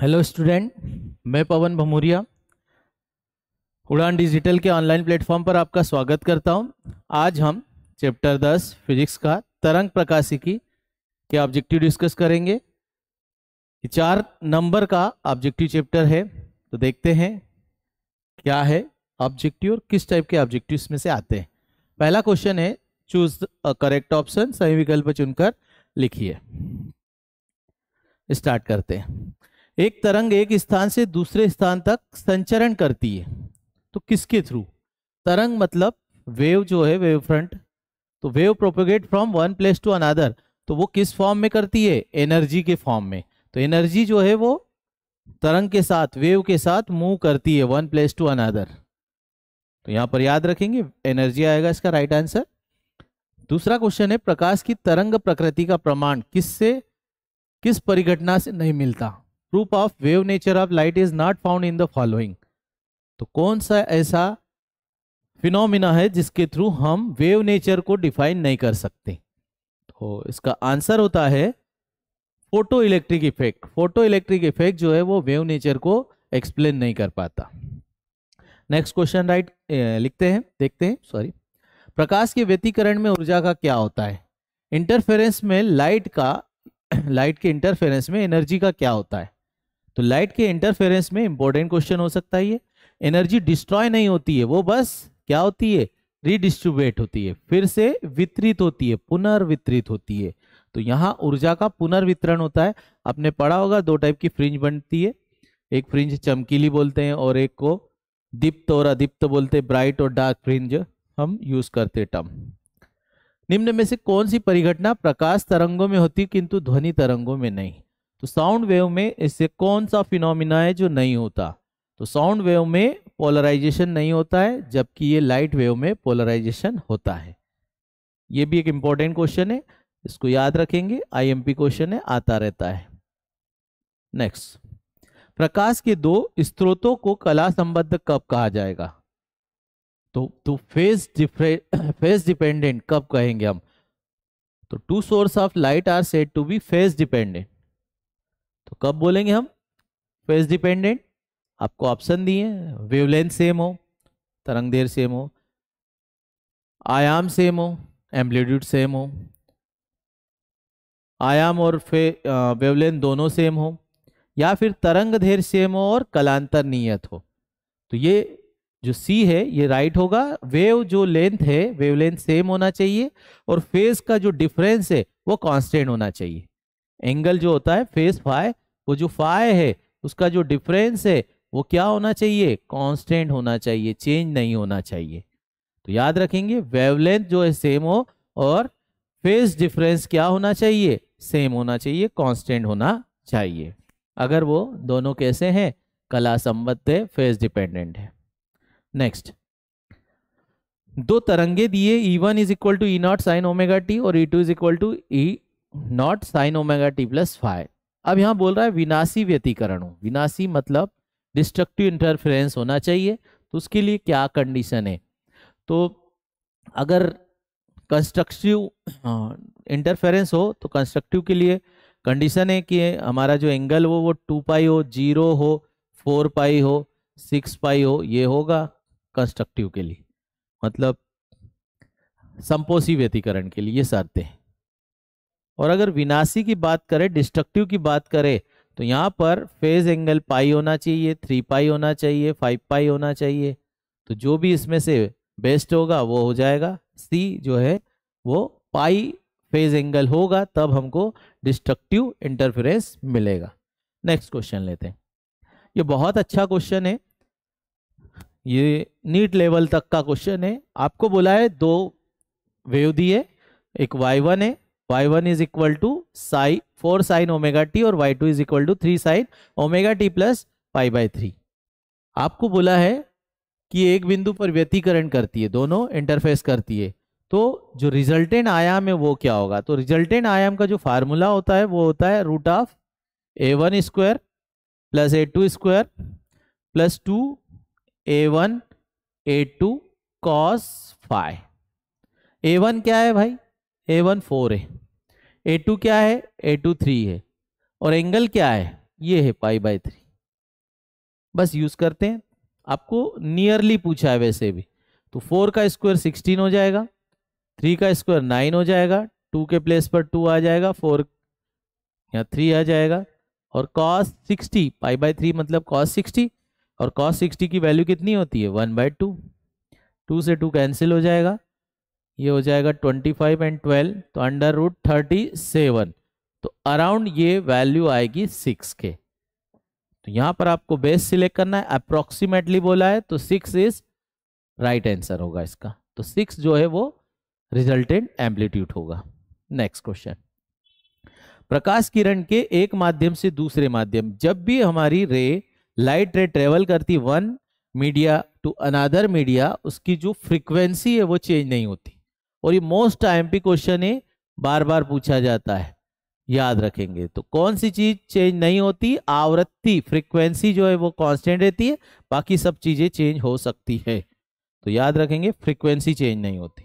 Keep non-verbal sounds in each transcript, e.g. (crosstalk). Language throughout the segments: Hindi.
हेलो स्टूडेंट मैं पवन भमूरिया, उड़ान डिजिटल के ऑनलाइन प्लेटफॉर्म पर आपका स्वागत करता हूँ। आज हम चैप्टर 10 फिजिक्स का तरंग प्रकाशिकी के ऑब्जेक्टिव डिस्कस करेंगे। चार नंबर का ऑब्जेक्टिव चैप्टर है तो देखते हैं क्या है ऑब्जेक्टिव और किस टाइप के ऑब्जेक्टिव इसमें से आते हैं। पहला क्वेश्चन है चूज़ करेक्ट ऑप्शन सही विकल्प चुनकर लिखिए। स्टार्ट करते हैं। एक तरंग एक स्थान से दूसरे स्थान तक संचरण करती है। तो किसके थ्रू? तरंग मतलब वेव जो है, वेव फ्रंट। तो wave propagate from one place to another. तो वो किस फॉर्म में करती है? एनर्जी के फॉर्म में। तो एनर्जी जो है वो तरंग के साथ, वेव के साथ मूव करती है, वन प्लेस टू अनादर। तो यहाँ पर याद रखेंगे, एनर्जी आएगा इसका राइट आंसर। दूसरा क्वेश्चन है, प्रकाश की तरंग प्रकृति का प्रमाण किससे, किस परिघटना से नहीं मिलता? Proof of wave nature of light is not found in the following तो कौन सा ऐसा फिनोमिना है जिसके थ्रू हम वेव नेचर को डिफाइन नहीं कर सकते? तो इसका आंसर होता है photoelectric effect photoelectric effect जो है वो वेव नेचर को एक्सप्लेन नहीं कर पाता। नेक्स्ट क्वेश्चन राइट लिखते हैं, देखते हैं सॉरी प्रकाश के व्यतीकरण में ऊर्जा का क्या होता है? इंटरफेरेंस में लाइट का (coughs) लाइट के इंटरफेरेंस में एनर्जी का क्या होता है? तो लाइट के इंटरफेरेंस में इंपॉर्टेंट क्वेश्चन हो सकता है ये। एनर्जी डिस्ट्रॉय नहीं होती है, वो बस क्या होती है? रिडिस्ट्रीब्यूट होती है, फिर से वितरित होती है, पुनर्वितरित होती है। तो यहाँ ऊर्जा का पुनर्वितरण होता है। आपने पढ़ा होगा, दो टाइप की फ्रिंज बनती है। एक फ्रिंज चमकीली बोलते हैं और एक को दीप्त और अदीप्त बोलते हैं ब्राइट और डार्क फ्रिंज हम यूज़ करते टर्म निम्न में से कौन सी परिघटना प्रकाश तरंगों में होती किंतु ध्वनि तरंगों में नहीं? तो साउंड वेव में इससे कौन सा फिनोमिना है जो नहीं होता? तो साउंड वेव में पोलराइजेशन नहीं होता है, जबकि ये लाइट वेव में पोलराइजेशन होता है। ये भी एक इंपॉर्टेंट क्वेश्चन है, इसको याद रखेंगे आईएमपी क्वेश्चन है, आता रहता है। नेक्स्ट प्रकाश के दो स्त्रोतों को कला संबद्ध कब कहा जाएगा? तो तो फेस फेस डिपेंडेंट कब कहेंगे हम? तो two source of light are said to be phase dependent तो कब बोलेंगे हम? फेस डिपेंडेंट आपको ऑप्शन दिए वेवलेंथ सेम हो, तरंग देर सेम हो, आयाम सेम हो एम्पलीट्यूड सेम हो, आयाम और फे वेवलेंथ दोनों सेम हो, या फिर तरंग धेर सेम हो और कलांतर नियत हो। तो ये जो सी है, ये राइट होगा। वेव जो लेंथ है वेवलेंथ सेम होना चाहिए और फ़ेज़ का जो डिफरेंस है, वो कांस्टेंट होना चाहिए। एंगल जो होता है, फेस फाई, वो जो फाई है, उसका जो डिफरेंस है, वो क्या होना चाहिए? कांस्टेंट होना चाहिए, चेंज नहीं होना चाहिए। तो याद रखेंगे, वेवलेंथ जो है, सेम हो, और फेस डिफरेंस क्या होना चाहिए? सेम होना चाहिए, कांस्टेंट होना चाहिए। अगर वो दोनों कैसे हैं? कला संबद्ध है, फेस डिपेंडेंट है। नेक्स्ट। दो तरंगे दिए E one is equal to E naught sine omega t और E two is equal to E naught sine omega t plus five अब यहाँ बोल रहा है विनाशी व्यतीकरण हो। विनाशी मतलब डिस्ट्रक्टिव इंटरफेरेंस होना चाहिए तो उसके लिए क्या कंडीशन है? तो अगर कंस्ट्रक्टिव इंटरफेरेंस हो तो कंस्ट्रक्टिव के लिए कंडीशन है कि हमारा जो एंगल हो, वो टू पाई हो ज़ीरो हो फोर पाई हो सिक्स पाई हो, ये होगा कंस्ट्रक्टिव के लिए। मतलब संपोषी व्यतीकरण के लिए ये शर्तें हैं। और अगर विनाशी की बात करें डिस्ट्रक्टिव की बात करें तो यहाँ पर फ़ेज़ एंगल पाई होना चाहिए थ्री पाई होना चाहिए फाइव पाई होना चाहिए। तो जो भी इसमें से बेस्ट होगा, वो हो जाएगा। सी जो है, वो पाई फ़ेज़ एंगल होगा, तब हमको डिस्ट्रक्टिव इंटरफेरेंस मिलेगा। नेक्स्ट क्वेश्चन लेते हैं। ये बहुत अच्छा क्वेश्चन है। ये नीट लेवल तक का क्वेश्चन है। आपको बोला है दो वेव दिए एक वाई वन है Y one is equal to psi four sine omega t और Y two is equal to three sine omega t plus pi by three आपको बोला है कि एक बिंदु पर व्यतीकरण करती है, दोनों इंटरफेस करती है। तो जो रिजल्टेंट आयाम है, वो क्या होगा? तो रिजल्टेंट आयाम का जो फार्मूला होता है, वो होता है root of A one square plus A two square plus two A one A two cos five A one क्या है भाई? ए वन फोर है। ए टू क्या है? ए टू थ्री है। और एंगल क्या है? ये है पाई बाय थ्री बस यूज़ करते हैं। आपको नियरली पूछा है वैसे भी। तो फोर का स्क्वायर सिक्सटीन हो जाएगा। थ्री का स्क्वायर नाइन हो जाएगा। टू के प्लेस पर टू आ जाएगा। फोर या थ्री आ जाएगा। और cos sixty pi by three मतलब कॉस सिक्सटी और कॉस सिक्सटी की वैल्यू कितनी होती है? वन बाय टू टू से टू कैंसिल हो जाएगा। ये हो जाएगा ट्वेंटी फाइव एंड ट्वेल्व तो अंडर रूट थर्टी सेवन तो अराउंड ये वैल्यू आएगी सिक्स के। तो यहाँ पर आपको बेस सिलेक्ट करना है अप्रोक्सीमेटली बोला है तो सिक्स इज़ राइट आंसर होगा इसका। तो सिक्स जो है वो रिजल्टेंट एम्पलीट्यूड होगा। नेक्स्ट क्वेश्चन प्रकाश किरण के एक माध्यम से दूसरे माध्यम। जब भी हमारी रे लाइट रे ट्रेवल करती one media to another media उसकी जो फ्रीक्वेंसी है वो चेंज नहीं होती। और ये मोस्ट आईएमपी क्वेश्चन है बार बार पूछा जाता है। याद रखेंगे। तो कौन सी चीज़ चेंज नहीं होती? आवृत्ति फ्रीक्वेंसी जो है वो कांस्टेंट रहती है, बाकी सब चीज़ें चेंज हो सकती है। तो याद रखेंगे फ्रीक्वेंसी चेंज नहीं होती।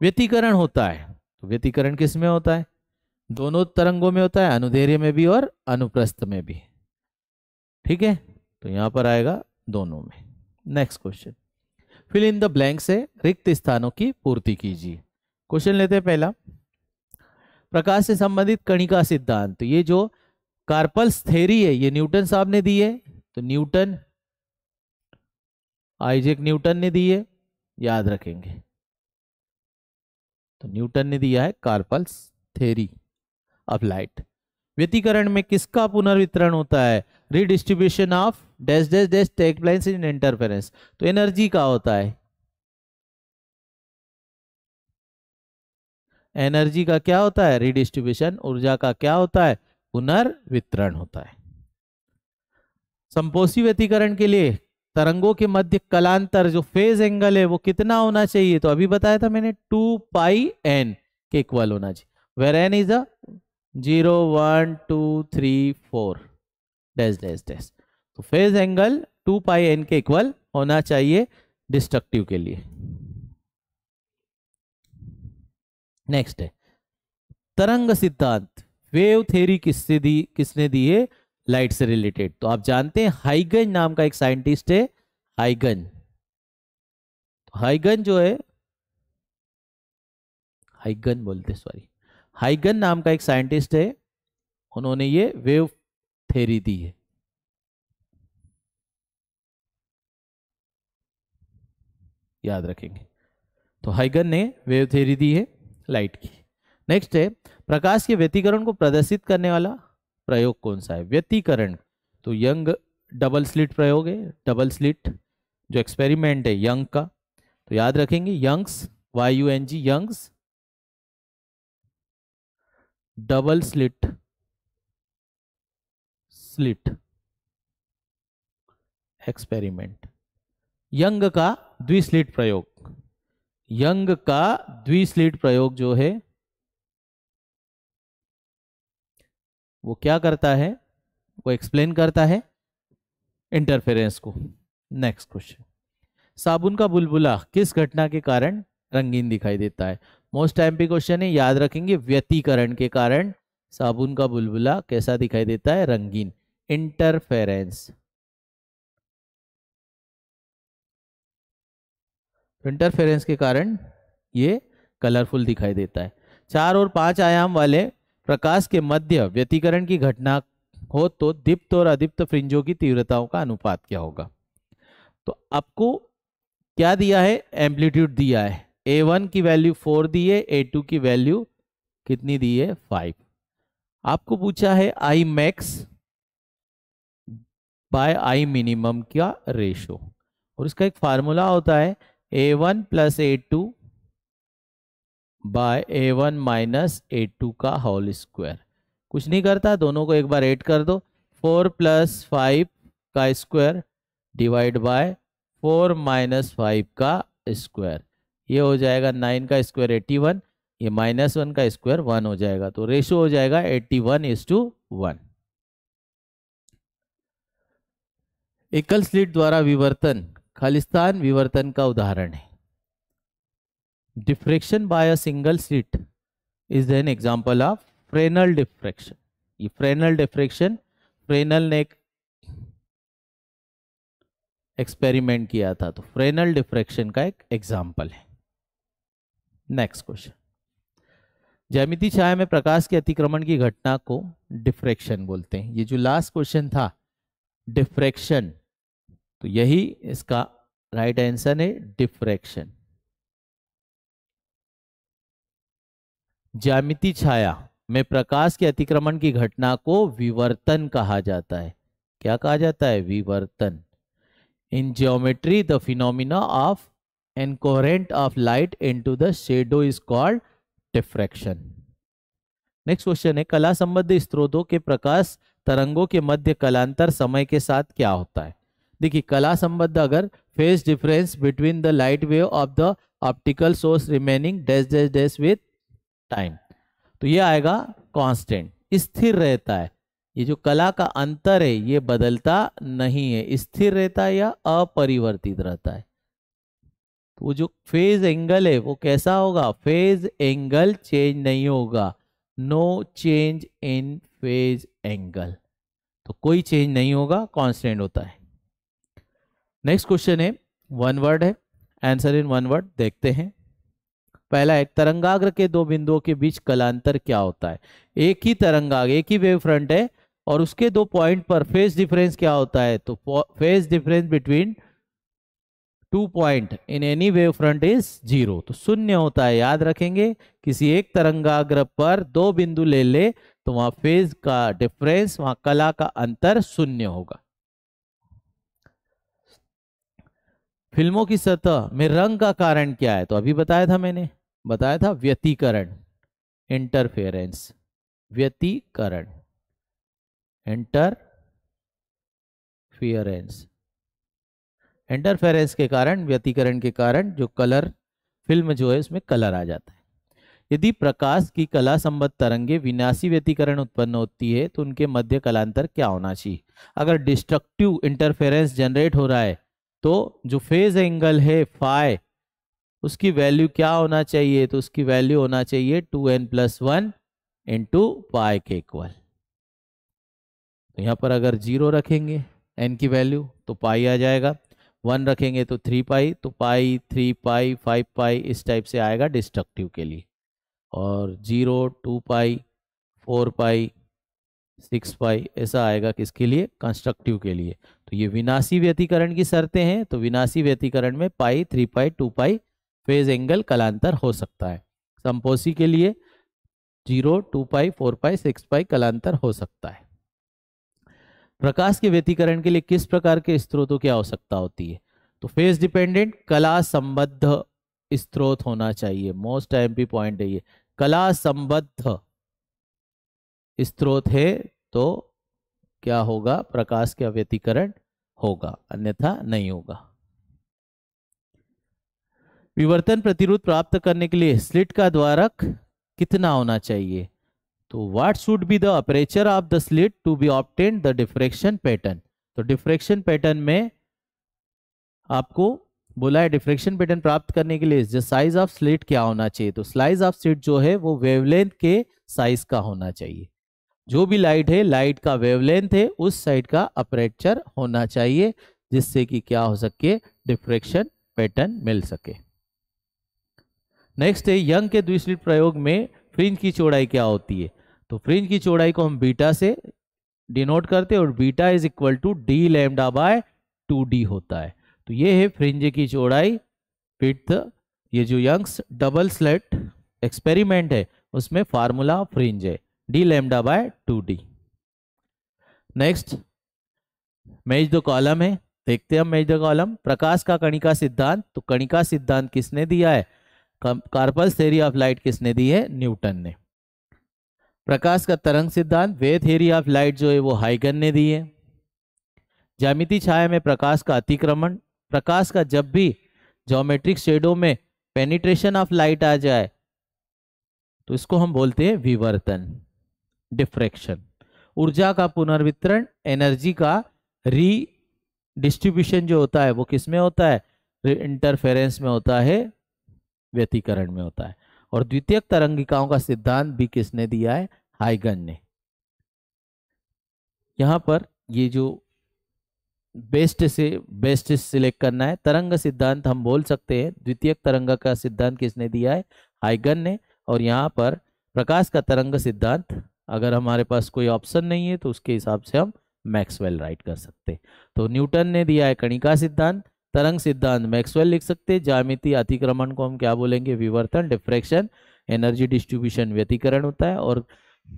व्यतीकरण होता है। तो व्यतीकरण किसमें होता है? दोनों तरंगों में होता है अनुधेर्य में भी और अनुप्रस्थ में भी। ठीक है? तो यहाँ पर आएगा दोनों में। Next question fill in the blank से रिक्त स्थानों की पूर्ति कीजिए। क्वेश्चन लेते हैं पहला। प्रकाश से संबंधित कणिका सिद्धांत। तो ये जो कार्पल्स थेरी है, ये न्यूटन साहब ने दी है। तो न्यूटन, आइजेक न्यूटन ने दी है। याद रखेंगे। तो न्यूटन ने दिया है कार्पल्स थेरी ऑफ़ लाइट। व्यतीकरण में किसका पुनर्वितरण होता है? Redistribution of dash dash dash take place in interference तो एनर्जी का होता है? एनर्जी का क्या होता है? रिडिस्ट्रीब्यूशन ऊर्जा का क्या होता है? पुनर्वितरण होता है। संपोषी व्यतीकरण के लिए तरंगों के मध्य कलांतर, जो फ़ेज़ एंगल है, वो कितना होना चाहिए? तो अभी बताया था मैंने टू पाई एन के इक्वल होना चाहिए। Where n is a zero, one, two, three, four. Dash dash dash. तो phase angle two pi n के इक्वल होना चाहिए डिस्ट्रक्टिव के लिए। नेक्स्ट है। तरंग सिद्धांत। वेव थेरी किससे दी, किसने दी है लाइट से रिलेटेड। तो आप जानते हैं हाइगन नाम का एक साइंटिस्ट है, हाइगन। तो हाइगन जो है, हाइगन बोलते सॉरी हाइगन नाम का एक साइंटिस्ट है, उन्होंने ये वेव थेरी दी है। याद रखेंगे। तो हाइगन ने वेव थेरी दी है, लाइट की। नेक्स्ट है, प्रकाश के व्यतीकरण को प्रदर्शित करने वाला प्रयोग कौन सा है? व्यतीकरण। तो यंग डबल स्लिट प्रयोग है, डबल स्लिट जो एक्सपेरिमेंट है यंग का। तो याद रखेंगे, Young's, Y U N G, Young's double slit slit, experiment. Young का द्विस्लिट प्रयोग। यंग का द्विस्लिट प्रयोग जो है, वो क्या करता है? वो एक्सप्लेन करता है इंटरफेरेंस को। नेक्स्ट क्वेश्चन साबुन का बुलबुला किस घटना के कारण रंगीन दिखाई देता है? मोस्ट टाइम पे क्वेश्चन है, याद रखेंगे व्यतीकरण के कारण साबुन का बुलबुला कैसा दिखाई देता है? रंगीन। इंटरफेरेंस इंटरफेरेंस के कारण ये कलरफुल दिखाई देता है। चार और पाँच आयाम वाले प्रकाश के मध्य व्यतीकरण की घटना हो तो दीप्त और अधिप्त फ्रिंजों की तीव्रताओं का अनुपात क्या होगा? तो आपको क्या दिया है? एम्पलीट्यूड दिया है। ए वन की वैल्यू फोर दी है ए टू की वैल्यू कितनी दी है? फाइव आपको पूछा है I max by I minimum का रेशो और इसका एक फार्मूला होता है A one plus A two by A one minus A two का होल स्क्वायर कुछ नहीं करता, दोनों को एक बार ऐड कर दो। फोर प्लस फाइव का square divide by four minus five का स्क्वायर ये हो जाएगा नाइन का स्क्वायर एट्टी वन, ये माइनस वन का स्क्वायर वन हो जाएगा। तो रेशो हो जाएगा eighty one is to one एकल स्लिट द्वारा विवर्तन, खालिस्तान विवर्तन का उदाहरण है। Diffraction by a single slit is an example of Fresnel diffraction ये फ्रेनल डिफ्रेक्शन फ्रेनल ने एक एक्सपेरिमेंट किया था तो फ्रेनल डिफ्रेक्शन का एक एग्ज़ाम्पल है। नेक्स्ट क्वेश्चन जैमिति छाया में प्रकाश के अतिक्रमण की घटना को डिफ्रेक्शन बोलते हैं। ये जो लास्ट क्वेश्चन था डिफ्रेक्शन तो यही इसका राइट आंसर है डिफ्रेक्शन ज्यामिति छाया में प्रकाश के अतिक्रमण की घटना को विवर्तन कहा जाता है। क्या कहा जाता है? विवर्तन. In geometry the phenomena of encroachment of light into the shadow is called diffraction. Next question है, कला संबद्ध स्त्रोतों के प्रकाश तरंगों के मध्य कलांतर समय के साथ क्या होता है? देखिए, कला संबद्ध अगर phase difference between the light wave of the optical source remaining dash dash dash with time तो ये आएगा कांस्टेंट, स्थिर रहता है। ये जो कला का अंतर है, ये बदलता नहीं है, स्थिर रहता है या अपरिवर्तित रहता है। वो जो फ़ेज़ एंगल है, वो कैसा होगा? फ़ेज़ एंगल चेंज नहीं होगा। No change in phase angle तो कोई चेंज नहीं होगा कांस्टेंट होता है। नेक्स्ट क्वेश्चन है वन वर्ड है। आंसर इन वन वर्ड देखते हैं। पहला एक तरंगाग्र के दो बिंदुओं के बीच कलांतर क्या होता है? एक ही तरंगाग एक ही वेव फ्रंट है और उसके दो पॉइंट पर फ़ेज़ डिफरेंस क्या होता है? तो phase difference between two point in any wave front is zero. तो शून्य होता है, याद रखेंगे, किसी एक तरंगाग्र पर दो बिंदु ले ले तो वहाँ फ़ेज़ का डिफरेंस वहाँ कला का अंतर शून्य होगा। फ़िल्मों की सतह में रंग का कारण क्या है? तो अभी बताया था मैंने, बताया था व्यतीकरण इंटरफेरेंस व्यतीकरण इंटरफियरेंस इंटरफेरेंस के कारण, व्यतीकरण के कारण जो कलर फ़िल्म जो है, उसमें कलर आ जाता है। यदि प्रकाश की कला संबद्ध तरंगे विनाशी व्यतीकरण उत्पन्न होती है तो उनके मध्य कलांतर क्या होना चाहिए? अगर डिस्ट्रक्टिव इंटरफेरेंस जनरेट हो रहा है तो जो फ़ेज़ एंगल है फाइ उसकी वैल्यू क्या होना चाहिए? तो उसकी वैल्यू होना चाहिए two n plus one into pi के इक्वल तो यहाँ पर अगर ज़ीरो रखेंगे एन की वैल्यू तो पाई आ जाएगा। वन रखेंगे तो थ्री पाई तो पाई थ्री पाई फाइव पाई इस टाइप से आएगा डिस्ट्रक्टिव के लिए। और zero two pi four pi six pi ऐसा आएगा किसके लिए? कंस्ट्रक्टिव के लिए। तो ये विनाशी व्यतीकरण की शर्तें हैं तो विनाशी व्यतीकरण में pi three pi two pi phase angle कलांतर हो सकता है। संपोसी के लिए zero two pi four pi six pi कलांतर हो सकता है। प्रकाश के व्यतीकरण के लिए किस प्रकार के स्त्रोतों की आवश्यकता होती है? तो फेस डिपेंडेंट कला संबद्ध स्त्रोत होना चाहिए। मोस्ट एमपी पॉइंट है ये। कला संबद्ध स्त्रोत है तो क्या होगा? प्रकाश का व्यतीकरण होगा, अन्यथा नहीं होगा। विवर्तन प्रतिरोध प्राप्त करने के लिए स्लिट का द्वारक कितना होना चाहिए? तो what should be the aperture of the slit to be obtain the diffraction pattern तो डिफ्रेक्शन पैटर्न में आपको बोला है डिफ्रेक्शन पैटर्न प्राप्त करने के लिए साइज़ ऑफ़ स्लिट क्या होना चाहिए? तो साइज़ ऑफ़ स्लिट जो है, वो वेवलेंथ के साइज़ का होना चाहिए। जो भी लाइट है लाइट का वेवलेंथ है, उस साइड का अपरेचर होना चाहिए, जिससे कि क्या हो सके डिफ्रेक्शन पैटर्न मिल सके। नेक्स्ट है यंग के द्विस्लिट प्रयोग में फ्रिंज की चौड़ाई क्या होती है? तो फ्रिंज की चौड़ाई को हम बीटा से डिनोट करते हैं और beta is equal to D lambda by two D होता है। तो ये है फ्रिंज की चौड़ाई विथ ये जो यंग्स डबल स्लेट एक्सपेरिमेंट है, उसमें फार्मूला फ्रिंज है D lambda by two D next मेज दो कॉलम है, देखते हैं हम मेज द कॉलम प्रकाश का कणिका सिद्धांत तो कणिका सिद्धांत किसने दिया है? कार्पल थेरी ऑफ़ लाइट किसने दी है? न्यूटन ने। प्रकाश का तरंग सिद्धांत वे थेरी ऑफ़ लाइट जो है वो हाइगन ने दी है। जामिति छाया में प्रकाश का अतिक्रमण, प्रकाश का जब भी जोमेट्रिक शेडो में पेनिट्रेशन ऑफ़ लाइट आ जाए तो इसको हम बोलते हैं विवर्तन डिफ्रेक्शन ऊर्जा का पुनर्वितरण एनर्जी का री डिस्ट्रीब्यूशन जो होता है वो किसमें होता है? इंटरफेरेंस में होता है, व्यतीकरण में होता है। और द्वितीय तरंगिकाओं का सिद्धांत भी किसने दिया है? हाइगन ने। यहाँ पर ये जो बेस्ट से बेस्ट सिलेक्ट करना है, तरंग सिद्धांत हम बोल सकते हैं। द्वितीय तरंग का सिद्धांत किसने दिया है? हाइगन ने। और यहाँ पर प्रकाश का तरंग सिद्धांत, अगर हमारे पास कोई ऑप्शन नहीं है तो उसके हिसाब से हम मैक्सवेल राइट कर सकते हैं। तो न्यूटन ने दिया है कणिका सिद्धांत तरंग सिद्धांत। मैक्सवेल लिख सकते हैं जामिति अतिक्रमण को हम क्या बोलेंगे? विवर्तन डिफ्रेक्शन एनर्जी डिस्ट्रीब्यूशन व्यतिकरण होता है। और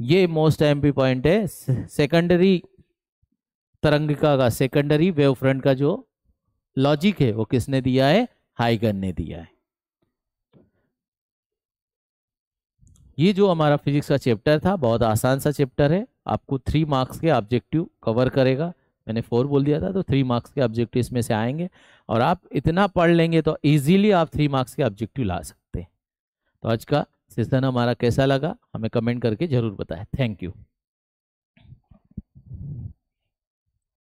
ये मोस्ट एम पॉइंट है सेकेंडरी तरंगिका का सेकेंडरी वेव फ्रंट का जो लॉजिक है, वो किसने दिया है? हाइगन ने दिया है। ये जो हमारा फिजिक्स का चैप्टर था, बहुत आसान सा चैप्टर है। आपको थ्री मार्क्स के ऑब्जेक्टिव कवर करेगा। मैंने फोर बोल दिया था तो थ्री मार्क्स के ऑब्जेक्टिव इसमें से आएँगे। और आप इतना पढ़ लेंगे तो इजीली आप थ्री मार्क्स के ऑब्जेक्टिव ला सकते हैं। तो आज का सेशन हमारा कैसा लगा? हमें कमेंट करके ज़रूर बताएँ। Thank you